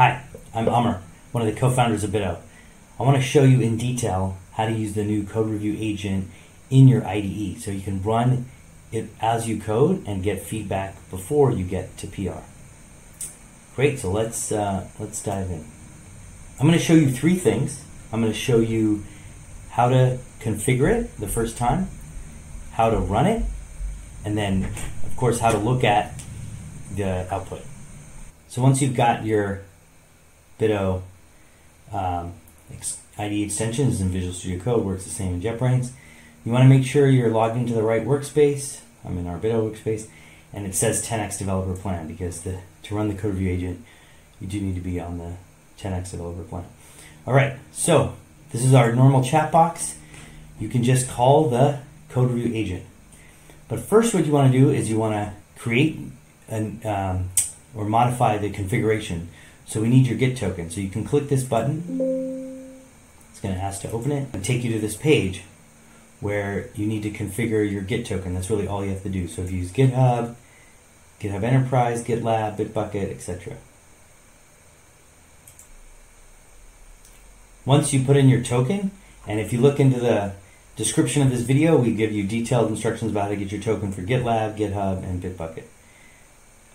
Hi, I'm Amar, one of the co-founders of Bito. I want to show you in detail how to use the new code review agent in your IDE so you can run it as you code and get feedback before you get to PR. Great, so let's uh, let's dive in. I'm going to show you three things. I'm going to show you how to configure it the first time, how to run it, and then of course how to look at the output. So once you've got your Bito um, IDE extensions in Visual Studio Code, works the same in JetBrains. You want to make sure you're logged into the right workspace. I'm in our Bito workspace, and it says 10x developer plan because the, to run the code review agent, you do need to be on the 10x developer plan. All right, so this is our normal chat box. You can just call the code review agent. But first, what you want to do is you want to create an, um, or modify the configuration. So we need your Git token. So you can click this button. It's going to ask to open it and take you to this page where you need to configure your Git token. That's really all you have to do. So if you use GitHub, GitHub Enterprise, GitLab, Bitbucket, etc. Once you put in your token, and if you look into the description of this video, we give you detailed instructions about how to get your token for GitLab, GitHub, and Bitbucket.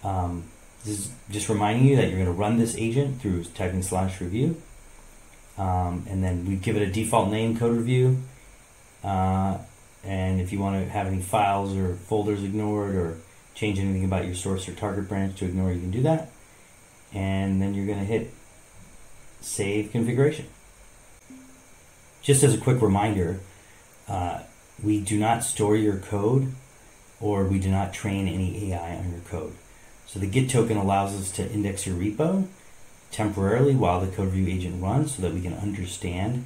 Um, this is just reminding you that you're going to run this agent through typing slash review. Um, and then we give it a default name, code review. Uh, and if you want to have any files or folders ignored or change anything about your source or target branch to ignore, you can do that. And then you're going to hit save configuration. Just as a quick reminder, uh, we do not store your code or we do not train any AI on your code. So the Git token allows us to index your repo temporarily while the code review agent runs so that we can understand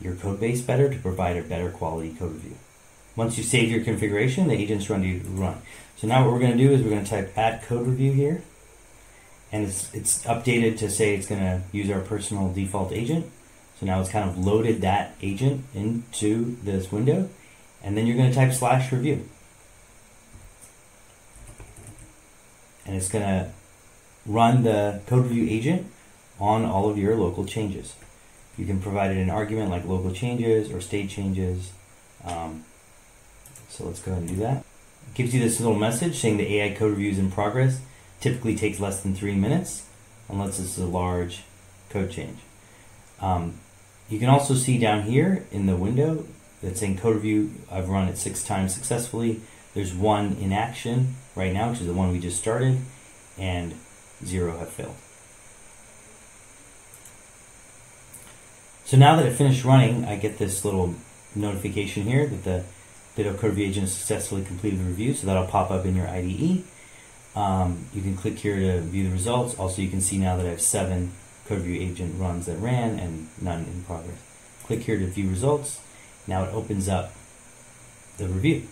your code base better to provide a better quality code review. Once you save your configuration, the agent's ready to run. So now what we're going to do is we're going to type add code review here. And it's, it's updated to say it's going to use our personal default agent. So now it's kind of loaded that agent into this window. And then you're going to type slash review. And it's going to run the code review agent on all of your local changes. You can provide it an argument like local changes or state changes. Um, so let's go ahead and do that. It gives you this little message saying the AI code review is in progress. Typically takes less than three minutes unless it's a large code change. Um, you can also see down here in the window that's saying code review, I've run it six times successfully. There's one in action right now, which is the one we just started, and zero have failed. So now that it finished running, I get this little notification here that the Bito code review agent successfully completed the review, so that'll pop up in your IDE. Um, you can click here to view the results. Also, you can see now that I have seven code review agent runs that ran and none in progress. Click here to view results. Now it opens up the review.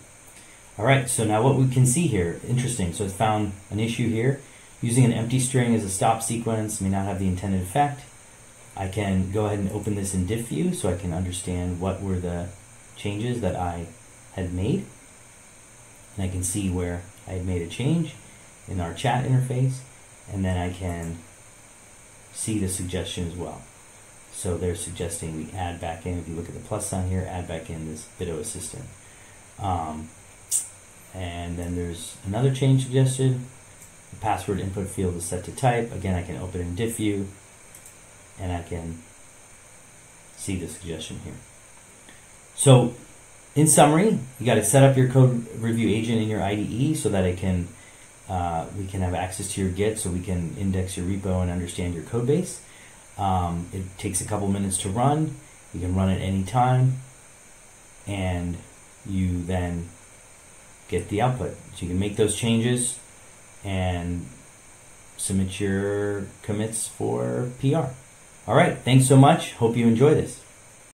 All right, so now what we can see here, interesting. So it found an issue here. Using an empty string as a stop sequence may not have the intended effect. I can go ahead and open this in diff view so I can understand what were the changes that I had made. And I can see where I had made a change in our chat interface. And then I can see the suggestion as well. So they're suggesting we add back in, if you look at the plus sign here, add back in this Bito assistant. Um, and then there's another change suggested. The password input field is set to type. Again, I can open in diff view and I can see the suggestion here. So in summary, you got to set up your code review agent in your IDE so that it can uh, we can have access to your Git so we can index your repo and understand your code base. Um, it takes a couple minutes to run. You can run it any time, and you then get the output. So you can make those changes and submit your commits for PR. All right, thanks so much. Hope you enjoy this.